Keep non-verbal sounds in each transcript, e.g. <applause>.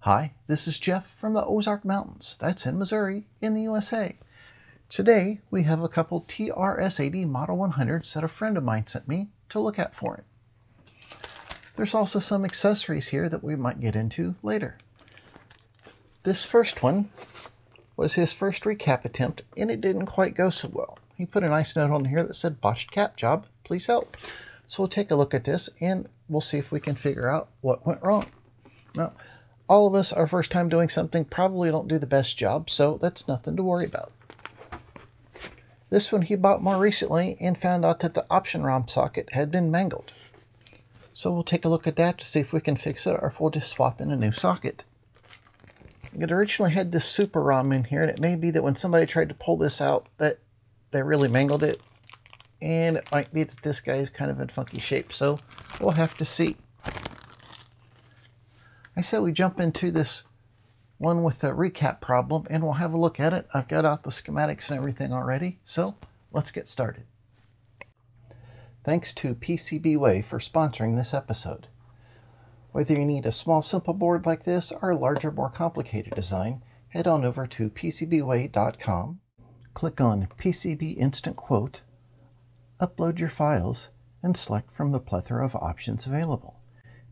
Hi, this is Jeff from the Ozark Mountains. That's in Missouri, in the USA. Today, we have a couple TRS-80 Model 100s that a friend of mine sent me to look at for him. There's also some accessories here that we might get into later. This first one was his first recap attempt, and it didn't quite go so well. He put a nice note on here that said, botched cap job, please help. So we'll take a look at this, and we'll see if we can figure out what went wrong. Now, all of us, our first time doing something, probably don't do the best job, so that's nothing to worry about. This one he bought more recently and found out that the option ROM socket had been mangled. So we'll take a look at that to see if we can fix it or if we'll just swap in a new socket. It originally had this SuperROM in here and it may be that when somebody tried to pull this out that they really mangled it. And it might be that this guy is kind of in funky shape, so we'll have to see. I said we jump into this one with the recap problem and we'll have a look at it. I've got out the schematics and everything already, so let's get started. Thanks to PCBWay for sponsoring this episode. Whether you need a small simple board like this or a larger more complicated design, head on over to PCBWay.com, click on PCB Instant Quote, upload your files, and select from the plethora of options available.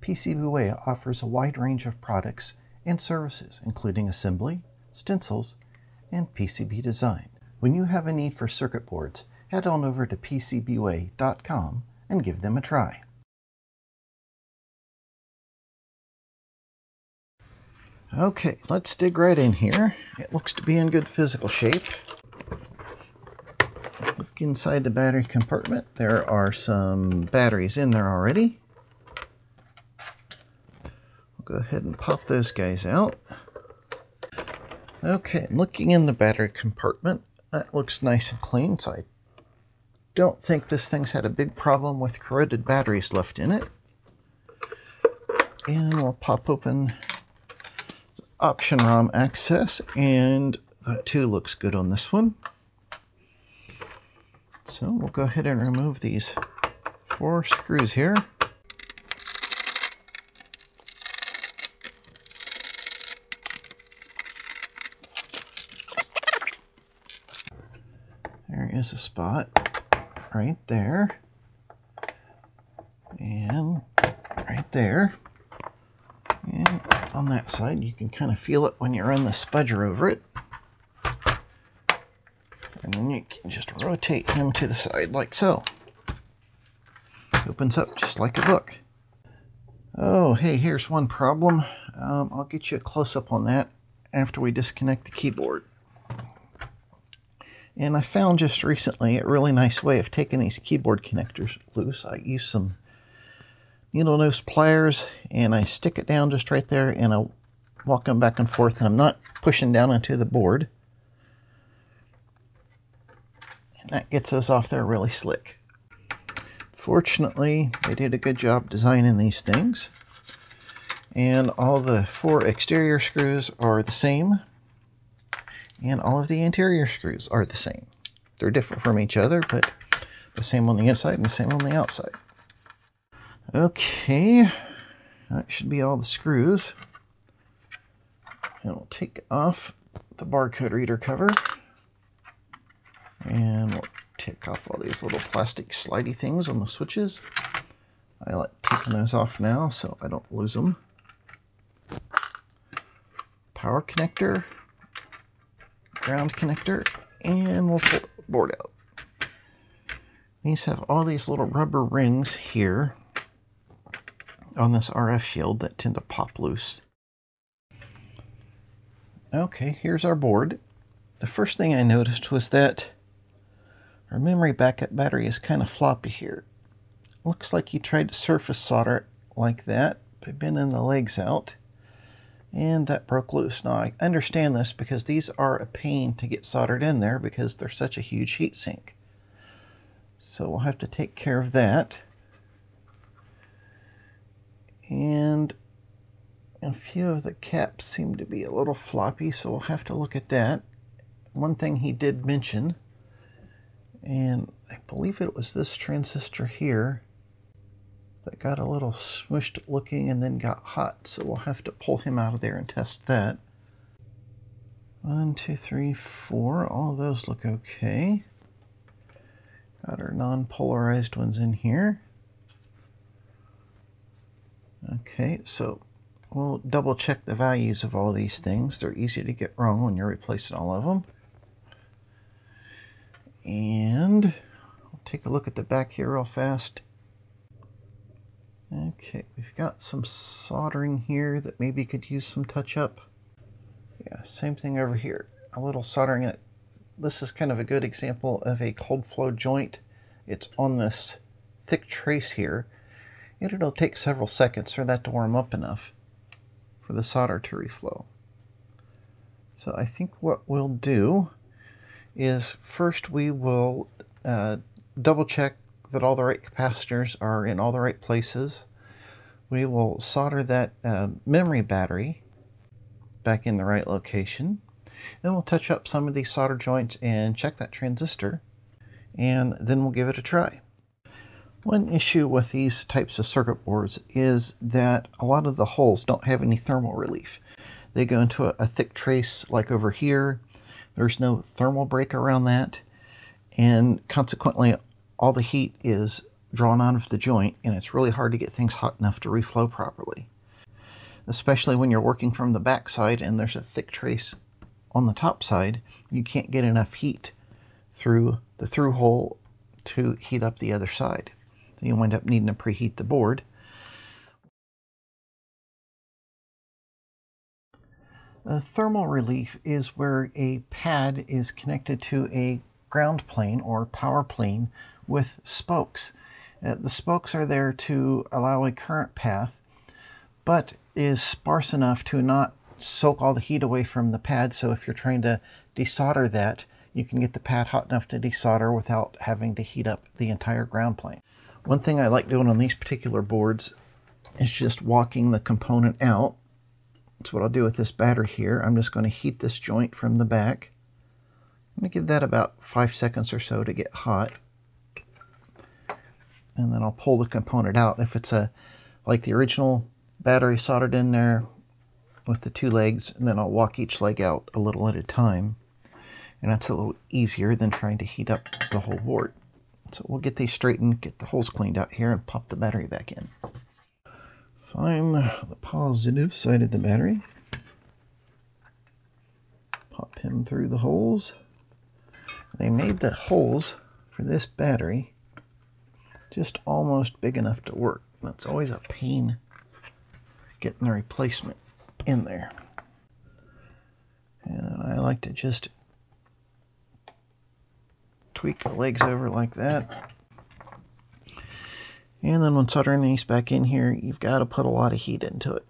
PCBWay offers a wide range of products and services, including assembly, stencils, and PCB design. When you have a need for circuit boards, head on over to PCBWay.com and give them a try. Okay, let's dig right in here. It looks to be in good physical shape. Look inside the battery compartment. There are some batteries in there already We'll go ahead and pop those guys out. Okay, looking in the battery compartment, that looks nice and clean, so I don't think this thing's had a big problem with corroded batteries left in it. And we'll pop open option ROM access, and that too looks good on this one. So we'll go ahead and remove these four screws here. There is a spot right there and right there. And on that side, you can kind of feel it when you run the spudger over it. And then you can just rotate him to the side like so. Opens up just like a book. Oh, hey, here's one problem. Um, I'll get you a close-up on that after we disconnect the keyboard. And I found just recently a really nice way of taking these keyboard connectors loose. I use some needle nose pliers and I stick it down just right there and I walk them back and forth and I'm not pushing down into the board. And that gets us off there really slick. Fortunately, they did a good job designing these things. And all the four exterior screws are the same and all of the interior screws are the same. They're different from each other, but the same on the inside and the same on the outside. Okay, that should be all the screws. And we'll take off the barcode reader cover. And we'll take off all these little plastic slidey things on the switches. I like taking those off now so I don't lose them. Power connector ground connector and we'll pull the board out. These have all these little rubber rings here on this RF shield that tend to pop loose. Okay, here's our board. The first thing I noticed was that our memory backup battery is kind of floppy here. Looks like you tried to surface solder it like that by bending the legs out and that broke loose. Now I understand this because these are a pain to get soldered in there because they're such a huge heat sink. So we'll have to take care of that. And a few of the caps seem to be a little floppy, so we'll have to look at that. one thing he did mention, and I believe it was this transistor here that got a little smushed looking and then got hot. So we'll have to pull him out of there and test that. One, two, three, four. All those look okay. Got our non-polarized ones in here. Okay, so we'll double check the values of all these things. They're easy to get wrong when you're replacing all of them. And we'll take a look at the back here real fast. Okay, we've got some soldering here that maybe could use some touch up. Yeah, same thing over here. A little soldering. It. This is kind of a good example of a cold flow joint. It's on this thick trace here, and it'll take several seconds for that to warm up enough for the solder to reflow. So I think what we'll do is first we will uh, double check that all the right capacitors are in all the right places. We will solder that uh, memory battery back in the right location. Then we'll touch up some of these solder joints and check that transistor, and then we'll give it a try. One issue with these types of circuit boards is that a lot of the holes don't have any thermal relief. They go into a, a thick trace like over here. There's no thermal break around that, and consequently all the heat is drawn out of the joint and it's really hard to get things hot enough to reflow properly. Especially when you're working from the back side and there's a thick trace on the top side, you can't get enough heat through the through hole to heat up the other side. So you wind up needing to preheat the board. A thermal relief is where a pad is connected to a ground plane or power plane with spokes. Uh, the spokes are there to allow a current path, but is sparse enough to not soak all the heat away from the pad. So if you're trying to desolder that, you can get the pad hot enough to desolder without having to heat up the entire ground plane. One thing I like doing on these particular boards is just walking the component out. That's what I'll do with this battery here. I'm just going to heat this joint from the back. I'm going to give that about five seconds or so to get hot and then I'll pull the component out. If it's a like the original battery soldered in there with the two legs, and then I'll walk each leg out a little at a time. And that's a little easier than trying to heat up the whole board. So we'll get these straightened, get the holes cleaned out here, and pop the battery back in. Find the positive side of the battery. Pop him through the holes. They made the holes for this battery just almost big enough to work. That's always a pain getting the replacement in there. And I like to just tweak the legs over like that. And then when soldering these back in here, you've got to put a lot of heat into it.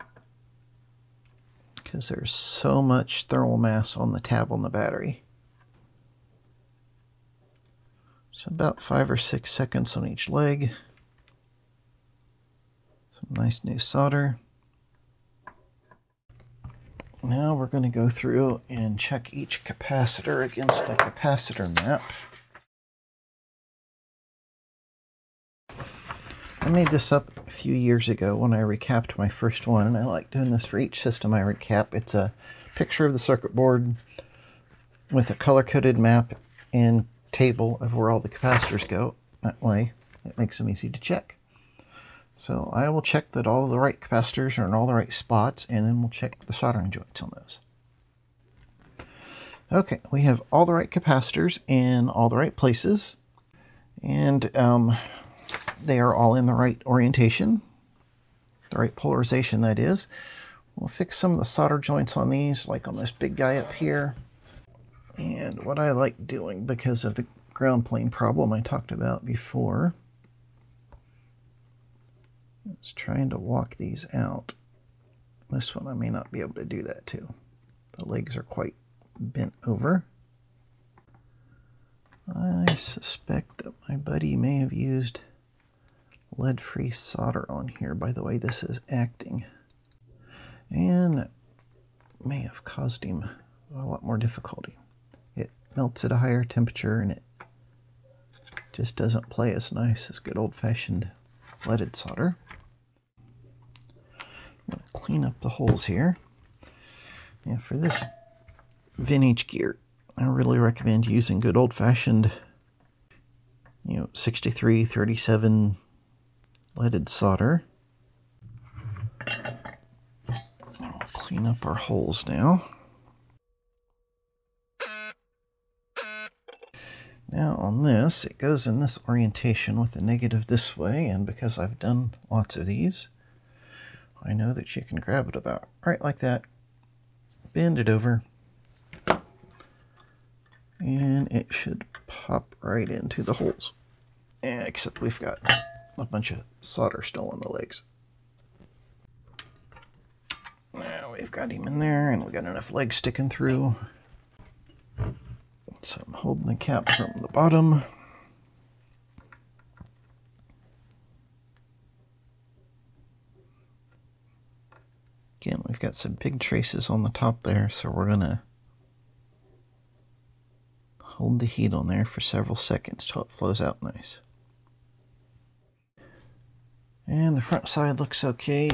Because there's so much thermal mass on the tab on the battery. So about five or six seconds on each leg. Some nice new solder. Now we're going to go through and check each capacitor against the capacitor map. I made this up a few years ago when I recapped my first one, and I like doing this for each system I recap. It's a picture of the circuit board with a color-coded map and table of where all the capacitors go. That way, it makes them easy to check. So I will check that all the right capacitors are in all the right spots, and then we'll check the soldering joints on those. Okay, we have all the right capacitors in all the right places, and um, they are all in the right orientation, the right polarization that is. We'll fix some of the solder joints on these, like on this big guy up here. And what I like doing because of the ground plane problem I talked about before is trying to walk these out. This one I may not be able to do that too. The legs are quite bent over. I suspect that my buddy may have used lead-free solder on here by the way this is acting. And may have caused him a lot more difficulty. It melts at a higher temperature and it just doesn't play as nice as good old-fashioned leaded solder. I'm going to clean up the holes here. Yeah, for this vintage gear, I really recommend using good old-fashioned, you know, 6337 leaded solder. Clean up our holes now. Now on this, it goes in this orientation with the negative this way, and because I've done lots of these, I know that you can grab it about right like that, bend it over, and it should pop right into the holes. Except we've got a bunch of solder still on the legs. Now we've got him in there, and we've got enough legs sticking through. So I'm holding the cap from the bottom. Again, we've got some big traces on the top there, so we're going to hold the heat on there for several seconds till it flows out nice. And the front side looks okay.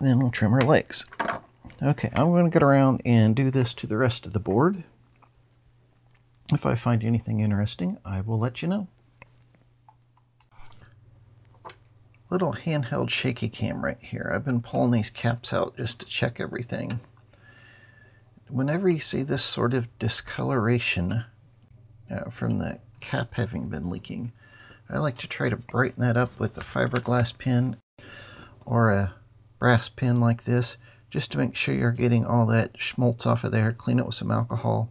Then we'll trim our legs. Okay, I'm going to get around and do this to the rest of the board. If I find anything interesting, I will let you know. Little handheld shaky cam right here. I've been pulling these caps out just to check everything. Whenever you see this sort of discoloration uh, from the cap having been leaking, I like to try to brighten that up with a fiberglass pin or a brass pin like this just to make sure you're getting all that schmaltz off of there. Clean it with some alcohol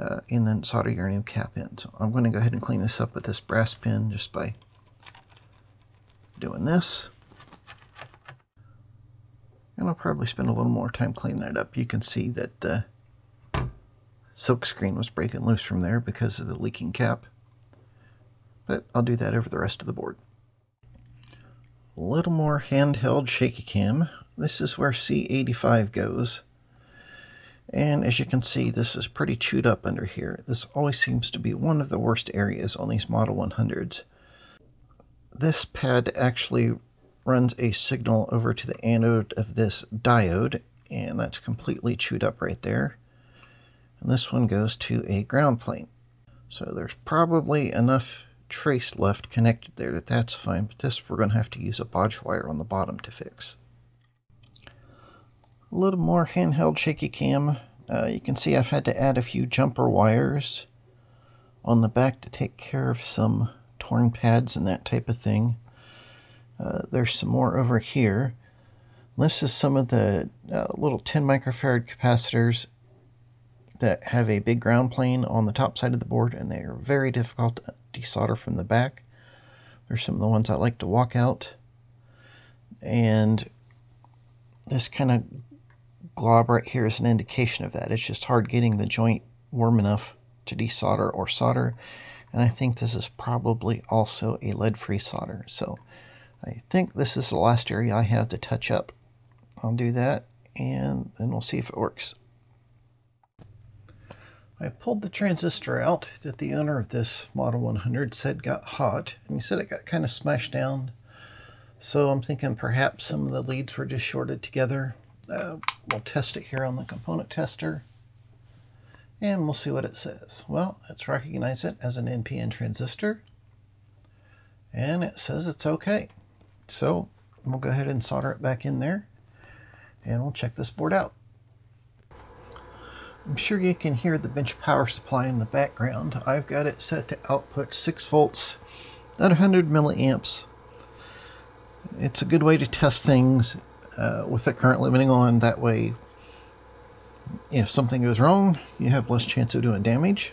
uh, and then solder your new cap in. So I'm going to go ahead and clean this up with this brass pin just by doing this. And I'll probably spend a little more time cleaning it up. You can see that the silk screen was breaking loose from there because of the leaking cap. But I'll do that over the rest of the board. A little more handheld shaky cam. This is where C85 goes. And as you can see, this is pretty chewed up under here. This always seems to be one of the worst areas on these Model 100s. This pad actually runs a signal over to the anode of this diode, and that's completely chewed up right there. And this one goes to a ground plane. So there's probably enough trace left connected there that that's fine, but this we're going to have to use a bodge wire on the bottom to fix a little more handheld shaky cam. Uh, you can see I've had to add a few jumper wires on the back to take care of some torn pads and that type of thing. Uh, there's some more over here. This is some of the uh, little 10 microfarad capacitors that have a big ground plane on the top side of the board and they are very difficult to desolder from the back. There's some of the ones I like to walk out. And this kind of glob right here is an indication of that. It's just hard getting the joint warm enough to desolder or solder. And I think this is probably also a lead-free solder. So I think this is the last area I have to touch up. I'll do that and then we'll see if it works. I pulled the transistor out that the owner of this Model 100 said got hot, and he said it got kind of smashed down. So I'm thinking perhaps some of the leads were just shorted together uh, we'll test it here on the component tester and we'll see what it says. Well, it's recognized it as an NPN transistor and it says it's okay. So we'll go ahead and solder it back in there and we'll check this board out. I'm sure you can hear the bench power supply in the background. I've got it set to output 6 volts at 100 milliamps. It's a good way to test things uh, with the current limiting on. That way, if something goes wrong, you have less chance of doing damage.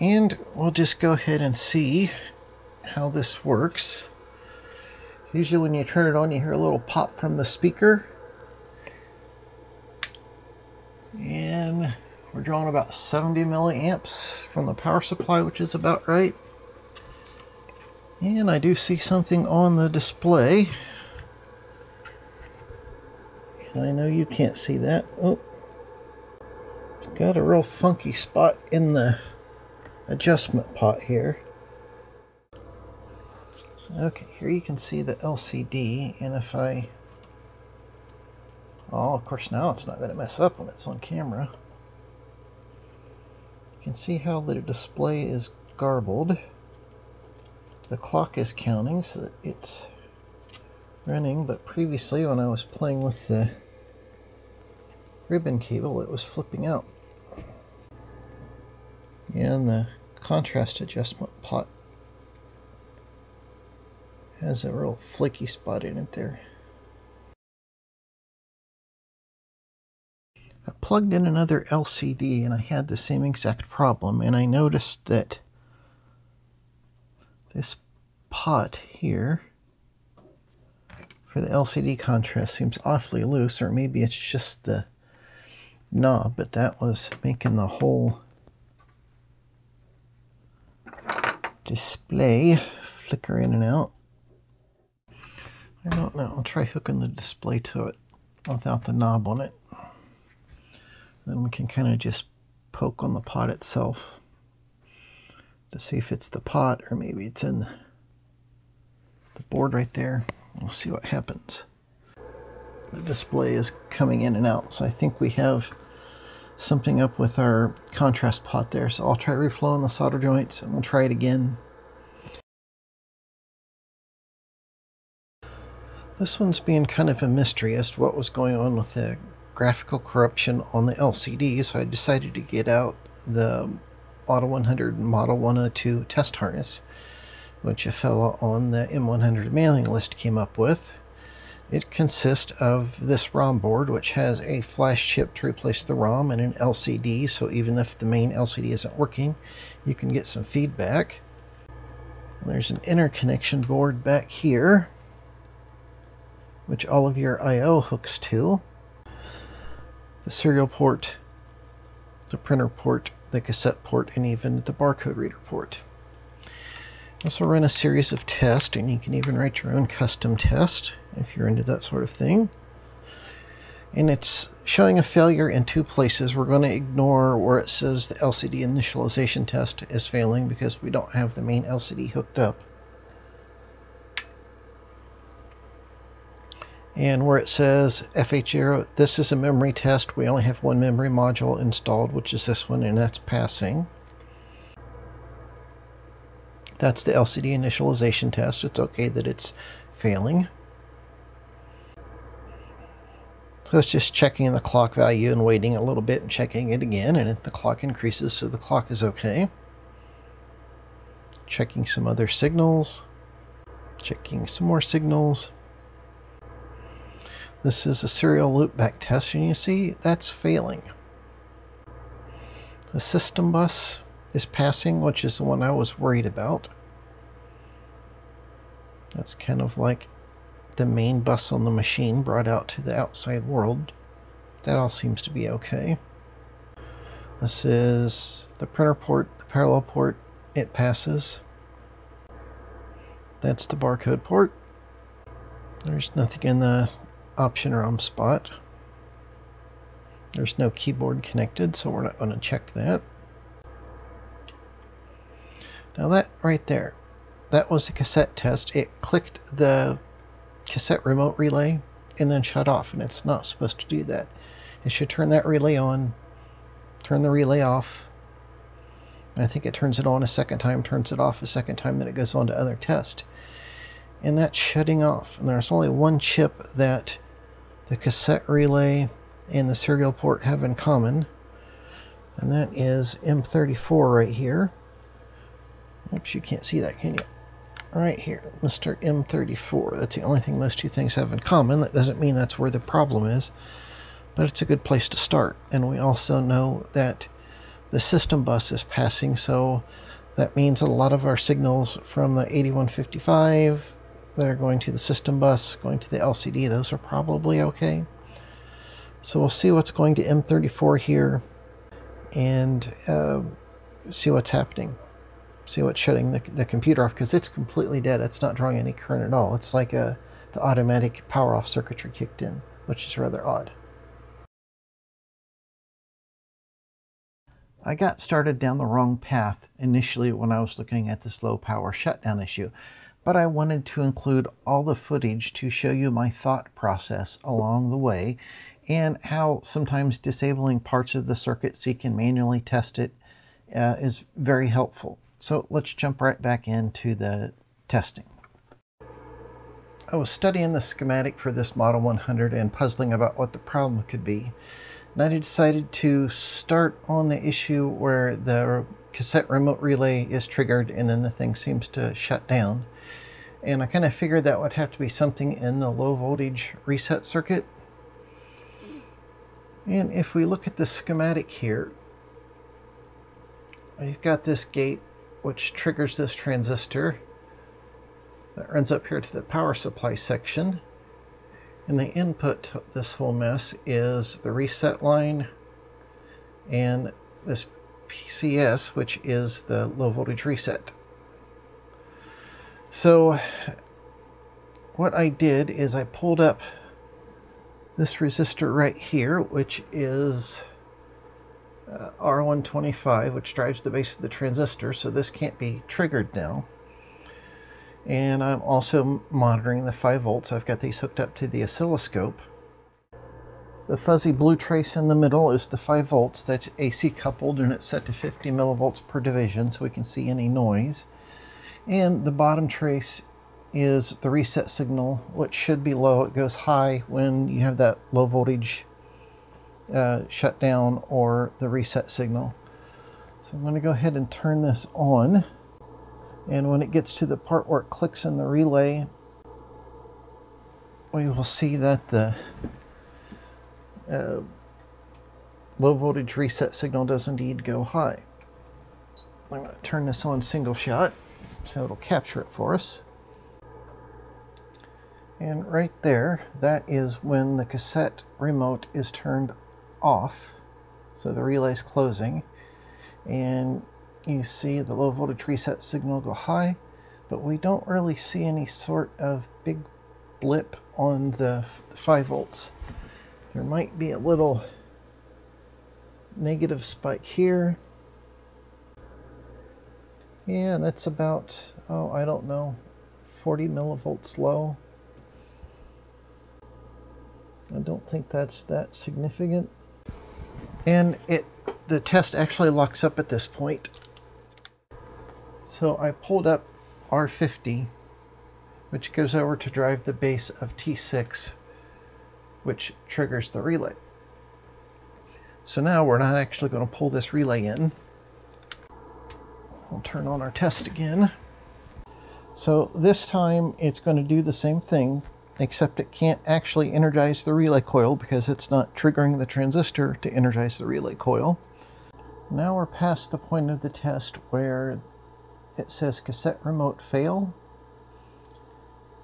And we'll just go ahead and see how this works. Usually when you turn it on, you hear a little pop from the speaker. And we're drawing about 70 milliamps from the power supply, which is about right. And I do see something on the display. And I know you can't see that. Oh, It's got a real funky spot in the adjustment pot here. Okay, here you can see the LCD, and if I... Oh, of course now it's not going to mess up when it's on camera. You can see how the display is garbled. The clock is counting so that it's running, but previously when I was playing with the ribbon cable, it was flipping out. And the contrast adjustment pot has a real flaky spot in it there. Plugged in another LCD and I had the same exact problem and I noticed that this pot here for the LCD contrast seems awfully loose or maybe it's just the knob but that was making the whole display flicker in and out. I don't know. I'll try hooking the display to it without the knob on it. Then we can kind of just poke on the pot itself to see if it's the pot or maybe it's in the board right there. We'll see what happens. The display is coming in and out, so I think we have something up with our contrast pot there. So I'll try reflowing the solder joints and we'll try it again. This one's being kind of a mystery as to what was going on with the graphical corruption on the LCD, so I decided to get out the Auto 100 Model 102 test harness, which a fellow on the M100 mailing list came up with. It consists of this ROM board, which has a flash chip to replace the ROM and an LCD, so even if the main LCD isn't working, you can get some feedback. There's an interconnection board back here which all of your I.O. hooks to. The serial port, the printer port, the cassette port, and even the barcode reader port. Also run a series of tests, and you can even write your own custom test if you're into that sort of thing. And it's showing a failure in two places. We're going to ignore where it says the LCD initialization test is failing because we don't have the main LCD hooked up. And where it says FH0, this is a memory test. We only have one memory module installed, which is this one, and that's passing. That's the LCD initialization test. It's okay that it's failing. So it's just checking the clock value and waiting a little bit and checking it again, and the clock increases, so the clock is okay. Checking some other signals. Checking some more signals. This is a serial loopback test, and you see that's failing. The system bus is passing, which is the one I was worried about. That's kind of like the main bus on the machine brought out to the outside world. That all seems to be okay. This is the printer port, the parallel port, it passes. That's the barcode port. There's nothing in the option ROM spot. There's no keyboard connected, so we're not going to check that. Now that right there, that was a cassette test. It clicked the cassette remote relay and then shut off, and it's not supposed to do that. It should turn that relay on, turn the relay off. I think it turns it on a second time, turns it off a second time, then it goes on to other test. And that's shutting off. And there's only one chip that the cassette relay and the serial port have in common. And that is M34 right here. Oops, you can't see that, can you? Right here, Mr. M34. That's the only thing those two things have in common. That doesn't mean that's where the problem is, but it's a good place to start. And we also know that the system bus is passing, so that means a lot of our signals from the 8155 that are going to the system bus, going to the LCD, those are probably okay. So we'll see what's going to M34 here and uh, see what's happening. See what's shutting the, the computer off because it's completely dead. It's not drawing any current at all. It's like a, the automatic power off circuitry kicked in, which is rather odd. I got started down the wrong path initially when I was looking at this low power shutdown issue, but I wanted to include all the footage to show you my thought process along the way and how sometimes disabling parts of the circuit so you can manually test it uh, is very helpful. So let's jump right back into the testing. I was studying the schematic for this Model 100 and puzzling about what the problem could be. And I decided to start on the issue where the cassette remote relay is triggered and then the thing seems to shut down. And I kind of figured that would have to be something in the low voltage reset circuit. And if we look at the schematic here, you've got this gate which triggers this transistor that runs up here to the power supply section. And the input to this whole mess is the reset line and this PCS, which is the low voltage reset. So what I did is I pulled up this resistor right here, which is uh, R125, which drives the base of the transistor, so this can't be triggered now. And I'm also monitoring the 5 volts. I've got these hooked up to the oscilloscope. The fuzzy blue trace in the middle is the 5 volts. That's AC coupled and it's set to 50 millivolts per division so we can see any noise. And the bottom trace is the reset signal, which should be low. It goes high when you have that low voltage uh, shutdown or the reset signal. So I'm going to go ahead and turn this on. And when it gets to the part where it clicks in the relay, we will see that the uh, low voltage reset signal does indeed go high. I'm going to turn this on single shot so it'll capture it for us. And right there, that is when the cassette remote is turned off. So the relay is closing. And you see the low voltage reset signal go high, but we don't really see any sort of big blip on the 5 volts. There might be a little negative spike here. Yeah, that's about, oh, I don't know, 40 millivolts low. I don't think that's that significant. And it the test actually locks up at this point. So I pulled up R50, which goes over to drive the base of T6, which triggers the relay. So now we're not actually going to pull this relay in. We'll turn on our test again. So this time it's going to do the same thing except it can't actually energize the relay coil because it's not triggering the transistor to energize the relay coil. Now we're past the point of the test where it says cassette remote fail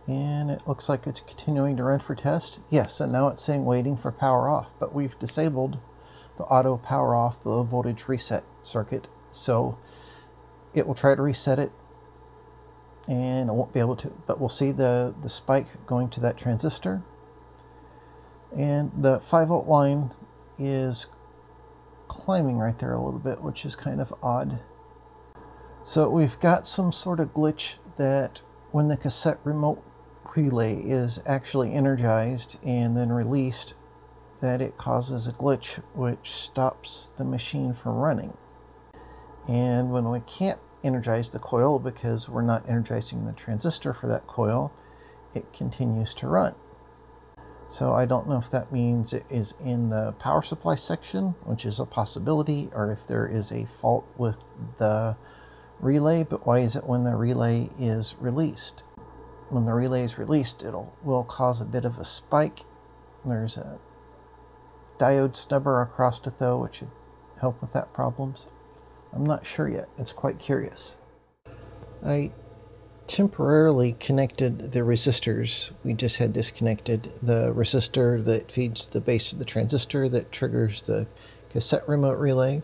and it looks like it's continuing to run for test. Yes, and now it's saying waiting for power off, but we've disabled the auto power off the voltage reset circuit. So it will try to reset it and I won't be able to, but we'll see the, the spike going to that transistor. And the 5 volt line is climbing right there a little bit, which is kind of odd. So we've got some sort of glitch that when the cassette remote relay is actually energized and then released, that it causes a glitch which stops the machine from running. And when we can't energize the coil because we're not energizing the transistor for that coil, it continues to run. So I don't know if that means it is in the power supply section, which is a possibility, or if there is a fault with the relay, but why is it when the relay is released? When the relay is released, it will cause a bit of a spike. There's a diode snubber across it though, which should help with that problem. I'm not sure yet. It's quite curious. I temporarily connected the resistors. We just had disconnected the resistor that feeds the base of the transistor that triggers the cassette remote relay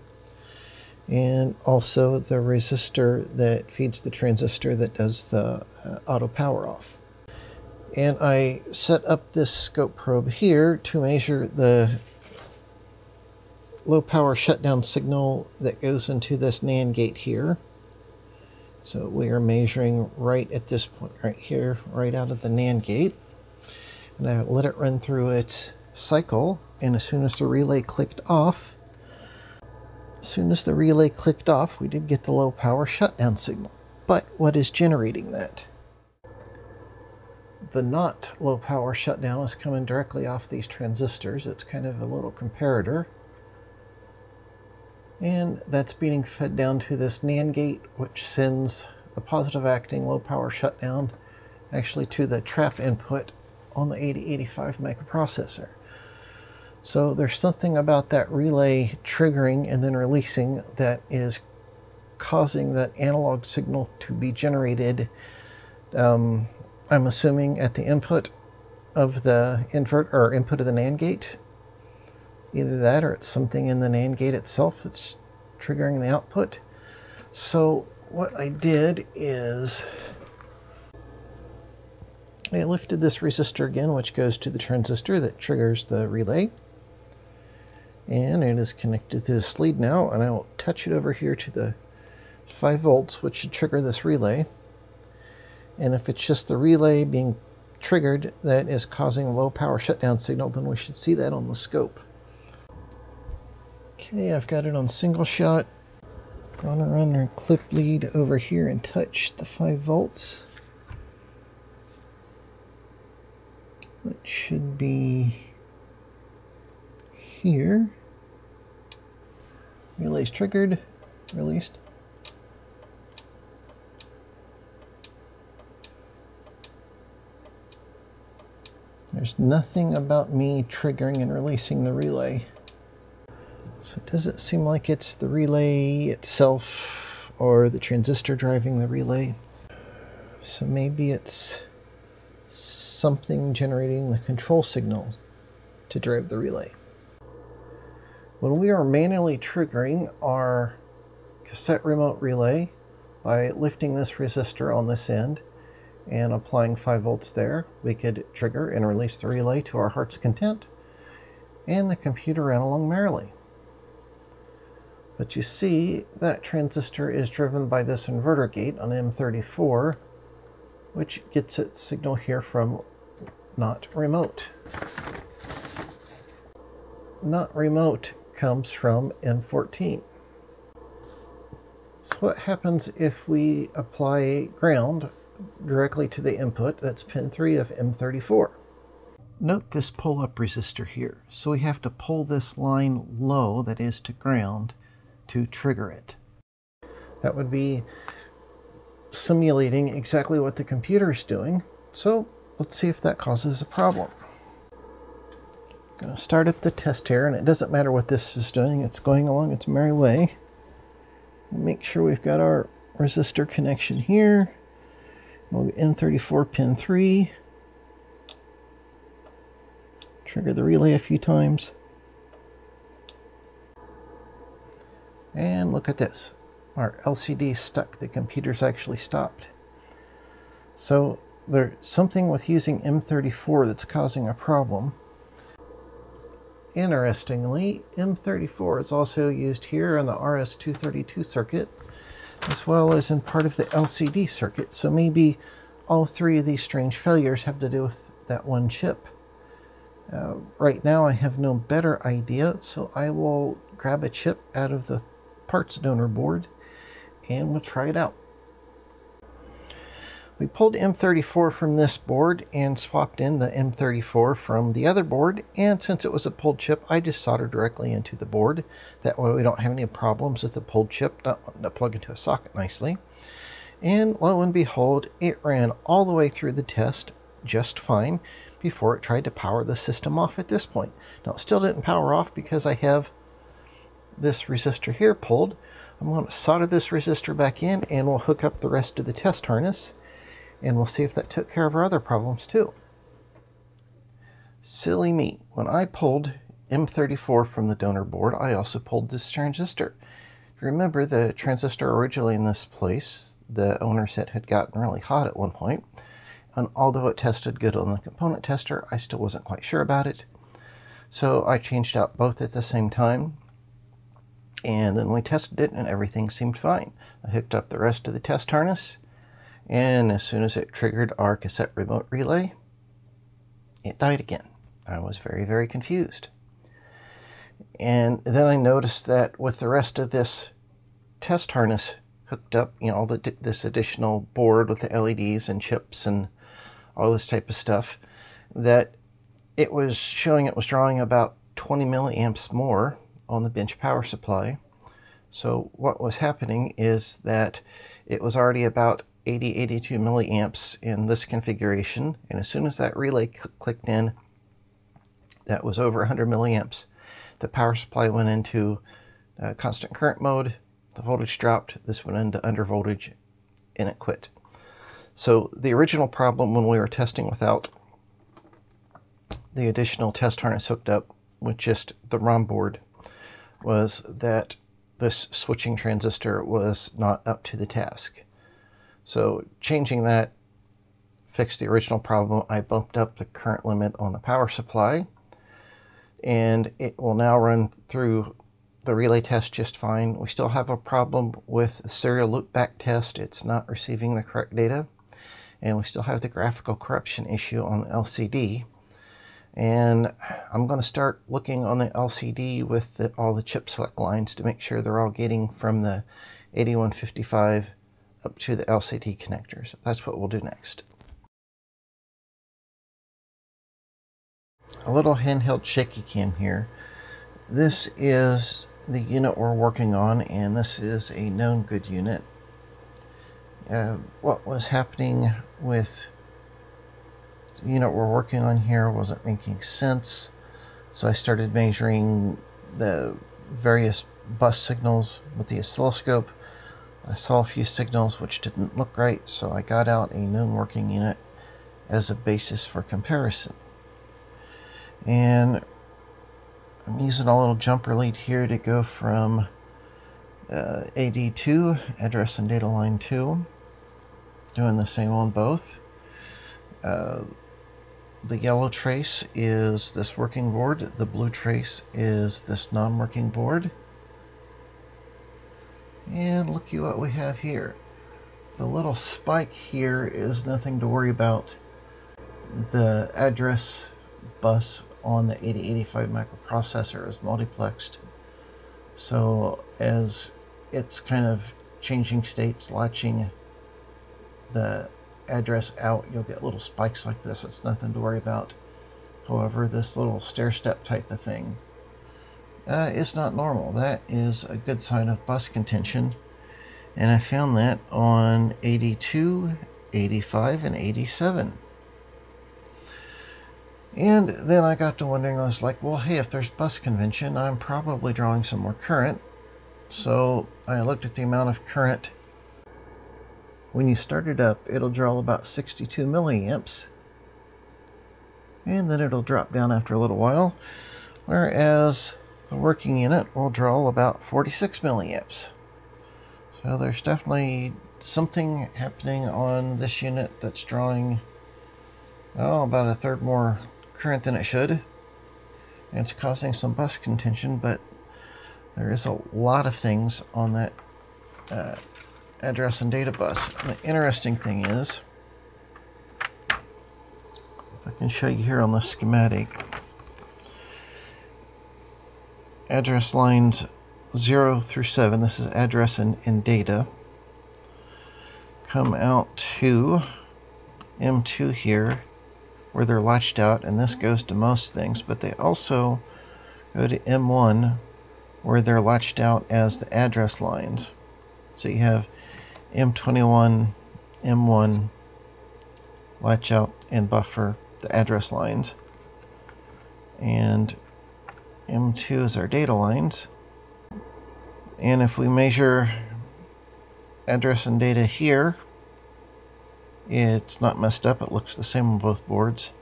and also the resistor that feeds the transistor that does the uh, auto power off. And I set up this scope probe here to measure the low power shutdown signal that goes into this NAND gate here. So we are measuring right at this point right here, right out of the NAND gate. And I let it run through its cycle. And as soon as the relay clicked off, as soon as the relay clicked off, we did get the low power shutdown signal. But what is generating that? The not low power shutdown is coming directly off these transistors. It's kind of a little comparator. And that's being fed down to this NAND gate, which sends a positive acting low power shutdown actually to the trap input on the 8085 microprocessor. So there's something about that relay triggering and then releasing that is causing that analog signal to be generated, um, I'm assuming at the input of the invert or input of the NAND gate. Either that or it's something in the NAND gate itself that's triggering the output. So what I did is I lifted this resistor again, which goes to the transistor that triggers the relay. And it is connected to this lead now, and I will touch it over here to the 5 volts, which should trigger this relay. And if it's just the relay being triggered that is causing a low power shutdown signal, then we should see that on the scope. Okay, I've got it on single shot. To run our clip lead over here and touch the 5 volts. It should be here. Relay's triggered, released. There's nothing about me triggering and releasing the relay. It doesn't seem like it's the relay itself or the transistor driving the relay. So maybe it's something generating the control signal to drive the relay. When we are manually triggering our cassette remote relay by lifting this resistor on this end and applying 5 volts there, we could trigger and release the relay to our heart's content, and the computer ran along merrily. But you see that transistor is driven by this inverter gate on M34, which gets its signal here from not remote. Not remote comes from M14. So what happens if we apply ground directly to the input, that's pin 3 of M34. Note this pull-up resistor here. So we have to pull this line low, that is to ground, to trigger it. That would be simulating exactly what the computer is doing. So let's see if that causes a problem. I'm Going to start up the test here, and it doesn't matter what this is doing. It's going along its merry way. Make sure we've got our resistor connection here. We'll M34 pin 3. Trigger the relay a few times. And look at this. Our LCD stuck. The computer's actually stopped. So there's something with using M34 that's causing a problem. Interestingly, M34 is also used here on the RS-232 circuit as well as in part of the LCD circuit. So maybe all three of these strange failures have to do with that one chip. Uh, right now I have no better idea, so I will grab a chip out of the parts donor board and we'll try it out. We pulled M34 from this board and swapped in the M34 from the other board. And since it was a pulled chip, I just soldered directly into the board. That way we don't have any problems with the pulled chip not wanting to plug into a socket nicely. And lo and behold, it ran all the way through the test just fine before it tried to power the system off at this point. Now it still didn't power off because I have this resistor here pulled. I'm going to solder this resistor back in and we'll hook up the rest of the test harness and we'll see if that took care of our other problems too. Silly me, when I pulled M34 from the donor board, I also pulled this transistor. Remember the transistor originally in this place, the owner said had gotten really hot at one point, and although it tested good on the component tester, I still wasn't quite sure about it. So I changed out both at the same time, And then we tested it and everything seemed fine. I hooked up the rest of the test harness and as soon as it triggered our cassette remote relay, it died again. I was very, very confused. And then I noticed that with the rest of this test harness hooked up, you know, all the, this additional board with the LEDs and chips and all this type of stuff, that it was showing it was drawing about 20 milliamps more on the bench power supply. So what was happening is that it was already about 80, 82 milliamps in this configuration. And as soon as that relay cl clicked in, that was over 100 milliamps. The power supply went into uh, constant current mode, the voltage dropped, this went into under voltage, and it quit. So the original problem when we were testing without the additional test harness hooked up with just the ROM board was that this switching transistor was not up to the task. So changing that fixed the original problem. I bumped up the current limit on the power supply and it will now run through the relay test just fine. We still have a problem with the serial loopback test. It's not receiving the correct data. And we still have the graphical corruption issue on the LCD. And I'm going to start looking on the LCD with the, all the chip select lines to make sure they're all getting from the 8155 up to the LCD connectors. That's what we'll do next. A little handheld shaky cam here. This is the unit we're working on and this is a known good unit. Uh, what was happening with unit we're working on here wasn't making sense so I started measuring the various bus signals with the oscilloscope I saw a few signals which didn't look right, so I got out a known working unit as a basis for comparison. And I'm using a little jumper lead here to go from uh, AD2, address and data line 2, doing the same on both. Uh, the yellow trace is this working board, the blue trace is this non-working board. And looky what we have here. The little spike here is nothing to worry about. The address bus on the 8085 microprocessor is multiplexed. So as it's kind of changing states, latching the address out, you'll get little spikes like this. It's nothing to worry about. However, this little stair step type of thing uh, is not normal. That is a good sign of bus contention. And I found that on 82, 85, and 87. And then I got to wondering, I was like, well, hey, if there's bus contention, I'm probably drawing some more current. So I looked at the amount of current. When you start it up, it'll draw about 62 milliamps. And then it'll drop down after a little while. Whereas the working unit will draw about 46 milliamps. So there's definitely something happening on this unit that's drawing oh, about a third more current than it should. And it's causing some bus contention, but there is a lot of things on that uh, address and data bus. And the interesting thing is, I can show you here on the schematic, address lines 0 through 7, this is address and, and data, come out to M2 here, where they're latched out, and this goes to most things, but they also go to M1, where they're latched out as the address lines. So you have M21, M1, latch out and buffer the address lines. And M2 is our data lines. And if we measure address and data here, it's not messed up. It looks the same on both boards.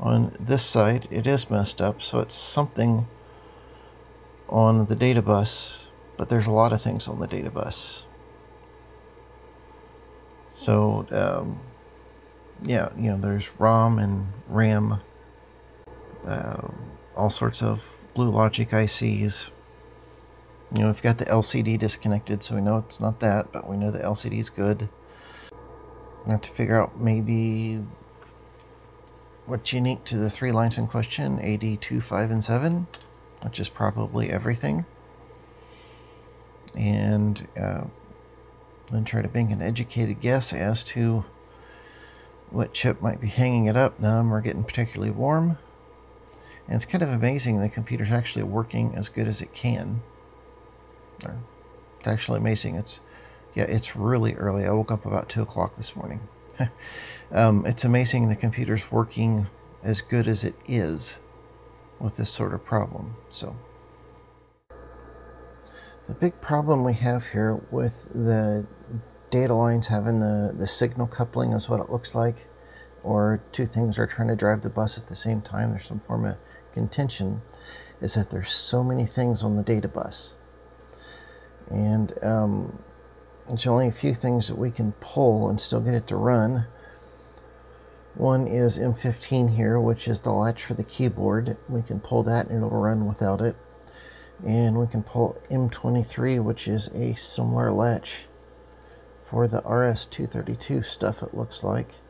On this side, it is messed up, so it's something on the data bus, but there's a lot of things on the data bus. So, um, yeah, you know, there's ROM and RAM, uh, all sorts of Glue Logic ICs, You know, we've got the LCD disconnected, so we know it's not that, but we know the LCD is good. We have to figure out maybe what's unique to the three lines in question, AD 2, 5, and 7, which is probably everything. And uh, then try to make an educated guess as to what chip might be hanging it up. Them are getting particularly warm. And it's kind of amazing the computer's actually working as good as it can. It's actually amazing. It's yeah, it's really early. I woke up about two o'clock this morning. <laughs> um, it's amazing the computer's working as good as it is with this sort of problem. So the big problem we have here with the data lines having the, the signal coupling is what it looks like, or two things are trying to drive the bus at the same time. There's some form of contention, is that there's so many things on the data bus. And um, there's only a few things that we can pull and still get it to run. One is M15 here, which is the latch for the keyboard. We can pull that and it'll run without it. And we can pull M23, which is a similar latch for the RS-232 stuff, it looks like.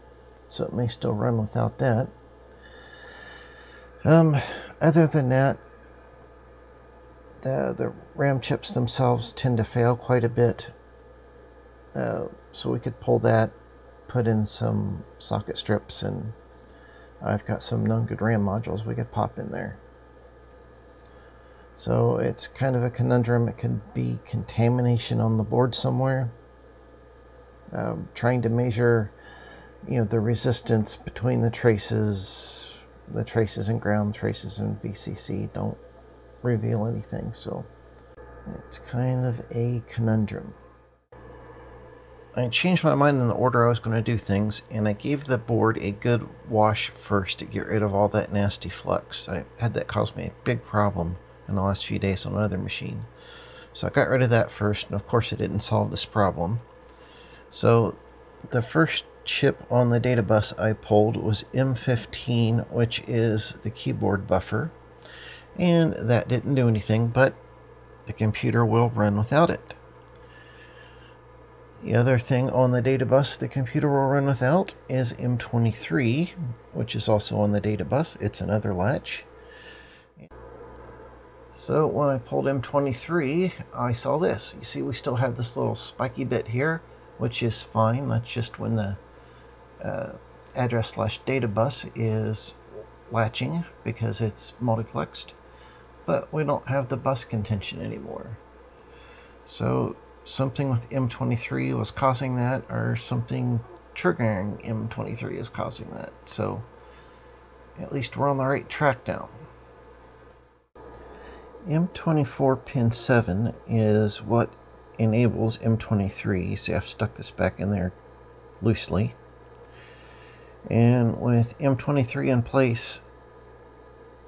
So it may still run without that. Um, other than that, the, the RAM chips themselves tend to fail quite a bit. Uh, so we could pull that, put in some socket strips, and I've got some non-good RAM modules we could pop in there. So it's kind of a conundrum. It could be contamination on the board somewhere. Um, trying to measure, you know, the resistance between the traces, the traces and ground traces in VCC don't reveal anything. So it's kind of a conundrum. I changed my mind in the order I was going to do things, and I gave the board a good wash first to get rid of all that nasty flux. I had that cause me a big problem in the last few days on another machine. So I got rid of that first, and of course it didn't solve this problem. So the first chip on the data bus I pulled was M15, which is the keyboard buffer. And that didn't do anything, but the computer will run without it. The other thing on the data bus the computer will run without is M23, which is also on the data bus. It's another latch. So when I pulled M23, I saw this. You see we still have this little spiky bit here, which is fine. That's just when the uh, address slash data bus is latching because it's multiplexed. But we don't have the bus contention anymore. So something with M23 was causing that, or something triggering M23 is causing that. So at least we're on the right track now. M24 pin 7 is what enables M23. See, I've stuck this back in there loosely. And with M23 in place,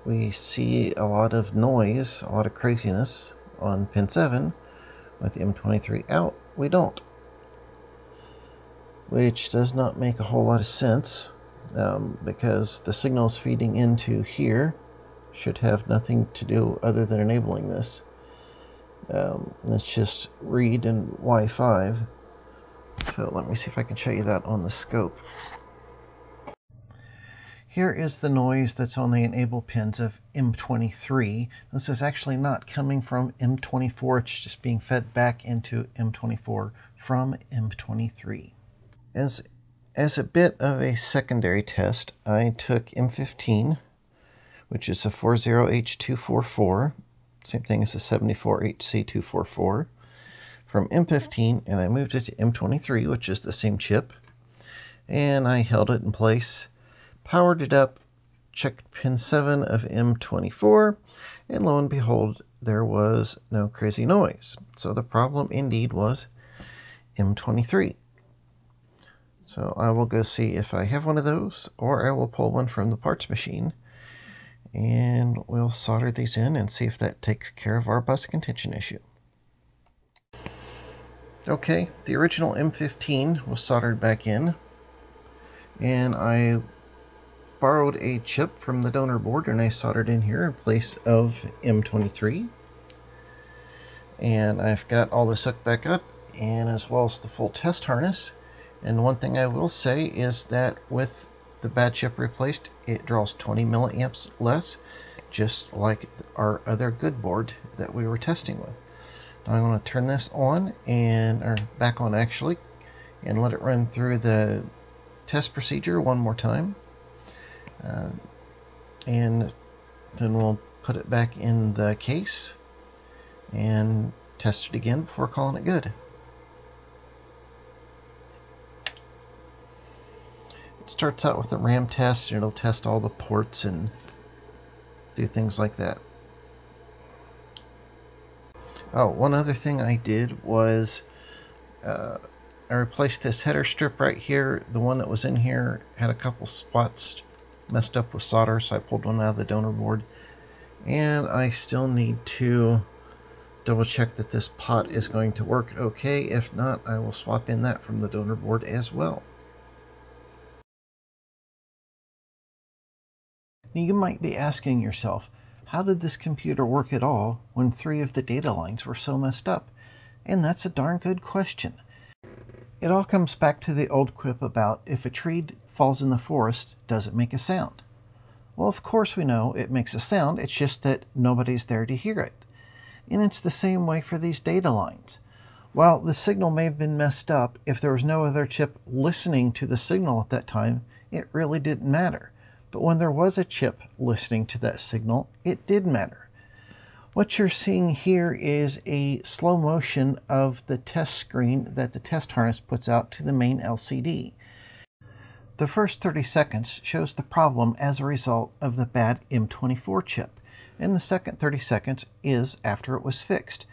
we see a lot of noise, a lot of craziness on pin 7 with M23 out, we don't. Which does not make a whole lot of sense um, because the signal is feeding into here should have nothing to do other than enabling this. Um, let's just read in Y5. So let me see if I can show you that on the scope. Here is the noise that's on the enable pins of M23. This is actually not coming from M24, it's just being fed back into M24 from M23. As, as a bit of a secondary test, I took M15, which is a 40H244, same thing as a 74HC244, from M15, and I moved it to M23, which is the same chip, and I held it in place powered it up, checked pin 7 of M24, and lo and behold, there was no crazy noise. So the problem indeed was M23. So I will go see if I have one of those, or I will pull one from the parts machine, and we'll solder these in and see if that takes care of our bus contention issue. Okay, the original M15 was soldered back in, and I borrowed a chip from the donor board and I soldered in here in place of M23. And I've got all this hooked back up and as well as the full test harness. And one thing I will say is that with the bad chip replaced, it draws 20 milliamps less, just like our other good board that we were testing with. Now I'm going to turn this on and or back on actually and let it run through the test procedure one more time. Uh, and then we'll put it back in the case and test it again before calling it good. Starts out with a RAM test and it'll test all the ports and do things like that. Oh, one other thing I did was uh, I replaced this header strip right here. The one that was in here had a couple spots messed up with solder, so I pulled one out of the donor board. And I still need to double check that this pot is going to work okay. If not, I will swap in that from the donor board as well. Now you might be asking yourself, how did this computer work at all when three of the data lines were so messed up? And that's a darn good question. It all comes back to the old quip about if a tree falls in the forest, does it make a sound? Well, of course we know it makes a sound, it's just that nobody's there to hear it. And it's the same way for these data lines. While the signal may have been messed up, if there was no other chip listening to the signal at that time, it really didn't matter. But when there was a chip listening to that signal, it did matter. What you're seeing here is a slow motion of the test screen that the test harness puts out to the main LCD. The first 30 seconds shows the problem as a result of the bad M24 chip, and the second 30 seconds is after it was fixed.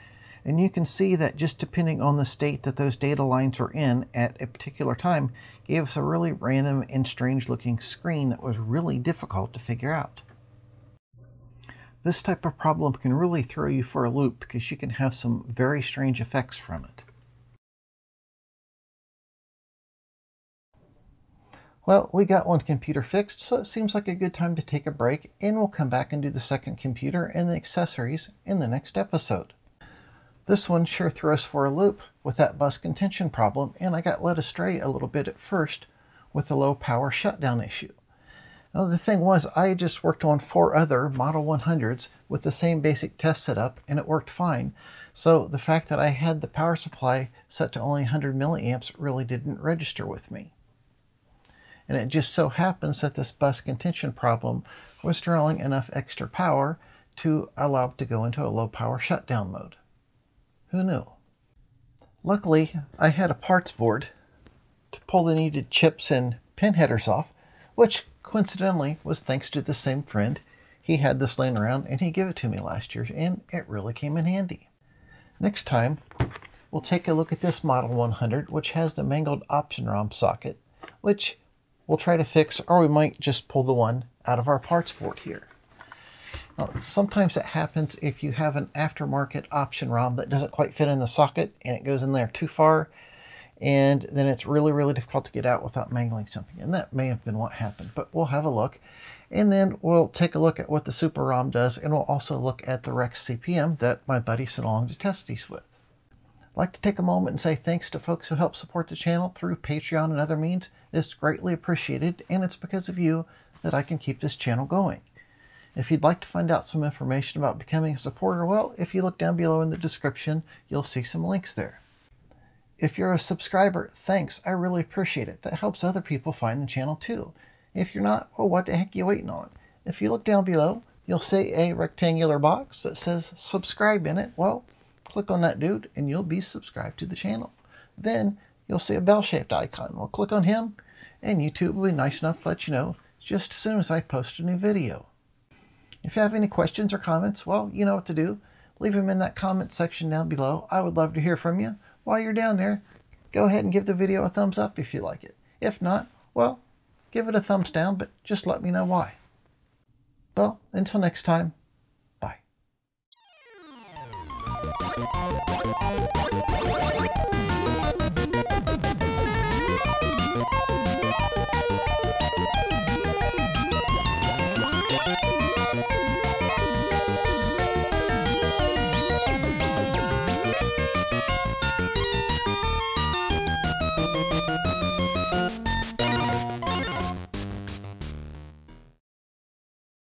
And you can see that just depending on the state that those data lines are in at a particular time gave us a really random and strange looking screen that was really difficult to figure out. This type of problem can really throw you for a loop because you can have some very strange effects from it. Well, we got one computer fixed, so it seems like a good time to take a break, and we'll come back and do the second computer and the accessories in the next episode. This one sure threw us for a loop with that bus contention problem, and I got led astray a little bit at first with the low power shutdown issue. Now the thing was, I just worked on four other Model 100s with the same basic test setup, and it worked fine. So the fact that I had the power supply set to only 100 milliamps really didn't register with me. And it just so happens that this bus contention problem was drawing enough extra power to allow it to go into a low power shutdown mode. Who knew? Luckily, I had a parts board to pull the needed chips and pin headers off, which coincidentally was thanks to the same friend. He had this laying around and he gave it to me last year, and it really came in handy. Next time, we'll take a look at this Model 100, which has the mangled option ROM socket, which we'll try to fix, or we might just pull the one out of our parts board here. Now, sometimes it happens if you have an aftermarket option ROM that doesn't quite fit in the socket and it goes in there too far and then it's really, really difficult to get out without mangling something. And that may have been what happened, but we'll have a look. And then we'll take a look at what the SuperROM does and we'll also look at the Rex CP/M that my buddy sent along to test these with. I'd like to take a moment and say thanks to folks who help support the channel through Patreon and other means. It's greatly appreciated and it's because of you that I can keep this channel going. If you'd like to find out some information about becoming a supporter, well, if you look down below in the description, you'll see some links there. If you're a subscriber, thanks. I really appreciate it. That helps other people find the channel too. If you're not, well, what the heck are you waiting on? If you look down below, you'll see a rectangular box that says subscribe in it. Well, click on that dude and you'll be subscribed to the channel. Then you'll see a bell-shaped icon. Well, click on him and YouTube will be nice enough to let you know just as soon as I post a new video. If you have any questions or comments, well, you know what to do. Leave them in that comment section down below. I would love to hear from you. While you're down there, go ahead and give the video a thumbs up if you like it. If not, well, give it a thumbs down, but just let me know why. Well, until next time, bye.